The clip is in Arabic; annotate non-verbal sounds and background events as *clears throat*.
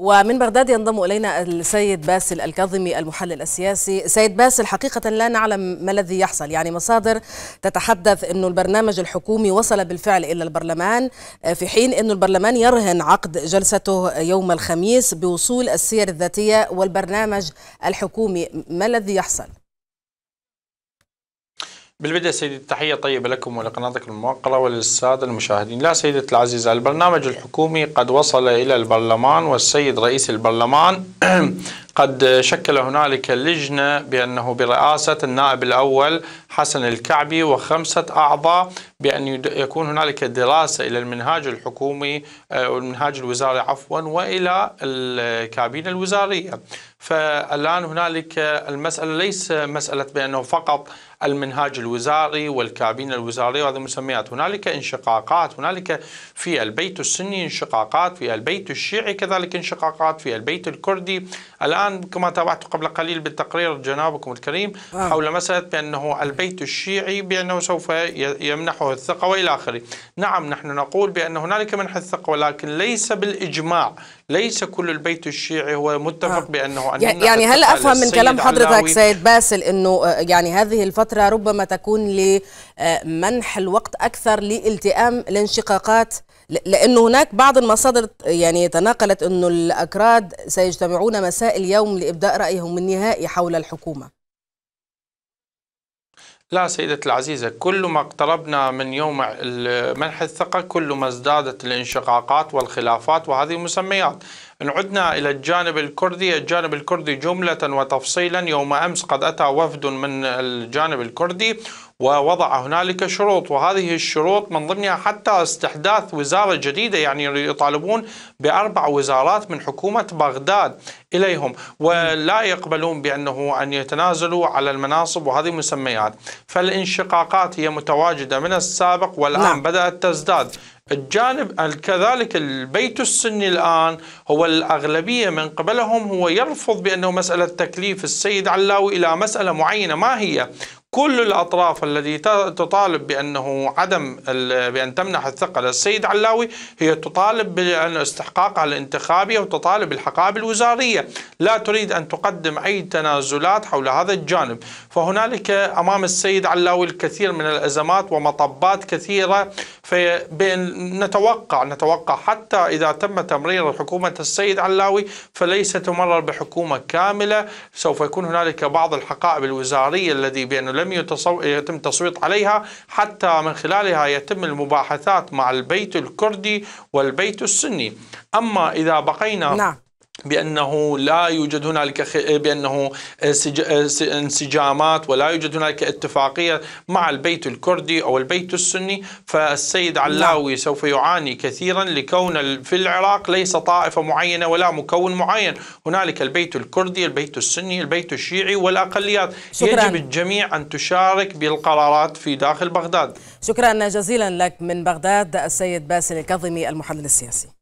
ومن بغداد ينضم إلينا السيد باسل الكاظمي المحلل السياسي. سيد باسل حقيقة لا نعلم ما الذي يحصل. يعني مصادر تتحدث أن البرنامج الحكومي وصل بالفعل إلى البرلمان في حين أن البرلمان يرهن عقد جلسته يوم الخميس بوصول السير الذاتية والبرنامج الحكومي. ما الذي يحصل؟ بالبداية سيدي التحية طيبة لكم ولقناتكم الموقرة وللسادة المشاهدين. لا سيدتي العزيزة البرنامج الحكومي قد وصل إلى البرلمان والسيد رئيس البرلمان *clears throat* قد شكل هنالك لجنة بأنه برئاسة النائب الأول حسن الكعبي وخمسة أعضاء بأن يكون هنالك دراسة إلى المنهاج الحكومي آه، والمنهاج الوزاري عفوا وإلى الكابينة الوزارية. فالآن هنالك المسألة ليس مسألة بأنه فقط المنهاج الوزاري والكابينة الوزارية وهذه مسميات. هنالك انشقاقات هنالك في البيت السني انشقاقات في البيت الشيعي كذلك انشقاقات في البيت الكردي. الآن كما تابعت قبل قليل بالتقرير جنابكم الكريم آه. حول مسألة بأنه البيت الشيعي بأنه سوف يمنحه الثقة وإلى آخره نعم نحن نقول بأن هنالك منح الثقة ولكن ليس بالإجماع ليس كل البيت الشيعي هو متفق آه. بأنه أن يعني هل أفهم من كلام حضرتك سيد باسل أنه آه، يعني هذه الفترة ربما تكون لمنح الوقت أكثر لالتئام الانشقاقات لأنه هناك بعض المصادر يعني تناقلت أنه الأكراد سيجتمعون مساء اليوم لإبداء رأيهم النهائي حول الحكومة. لا سيدتي العزيزة كل ما اقتربنا من يوم منح الثقة كل ما ازدادت الانشقاقات والخلافات وهذه مسميات إن عدنا إلى الجانب الكردي الجانب الكردي جملة وتفصيلا يوم أمس قد أتى وفد من الجانب الكردي ووضع هنالك شروط وهذه الشروط من ضمنها حتى استحداث وزارة جديدة يعني يطالبون بأربع وزارات من حكومة بغداد إليهم ولا يقبلون بأنه أن يتنازلوا على المناصب وهذه مسميات. فالانشقاقات هي متواجدة من السابق والآن نعم. بدأت تزداد. الجانب كذلك البيت السني الآن هو الأغلبية من قبلهم هو يرفض بأنه مسألة تكليف السيد علاوي إلى مسألة معينة ما هي؟ كل الأطراف التي تطالب بأنه عدم بأن تمنح الثقة للسيد علاوي هي تطالب بأن استحقاقها الانتخابي وتطالب بالحقائب الوزارية. لا تريد أن تقدم أي تنازلات حول هذا الجانب. فهنالك أمام السيد علاوي الكثير من الأزمات ومطبات كثيرة. نتوقع نتوقع حتى إذا تم تمرير حكومة السيد علاوي فليس تمرر بحكومة كاملة. سوف يكون هنالك بعض الحقائب الوزارية الذي بأنه لم يتم التصويت عليها حتى من خلالها يتم المباحثات مع البيت الكردي والبيت السني أما إذا بقينا نعم. بأنه لا يوجد هنالك خ... بأنه انسجامات ولا يوجد هنالك اتفاقية مع البيت الكردي أو البيت السني فالسيد علاوي لا. سوف يعاني كثيرا لكون في العراق ليس طائفة معينة ولا مكون معين هنالك البيت الكردي البيت السني البيت الشيعي والأقليات شكرا. يجب الجميع أن تشارك بالقرارات في داخل بغداد شكرا جزيلا لك من بغداد السيد باسل الكظمي المحلل السياسي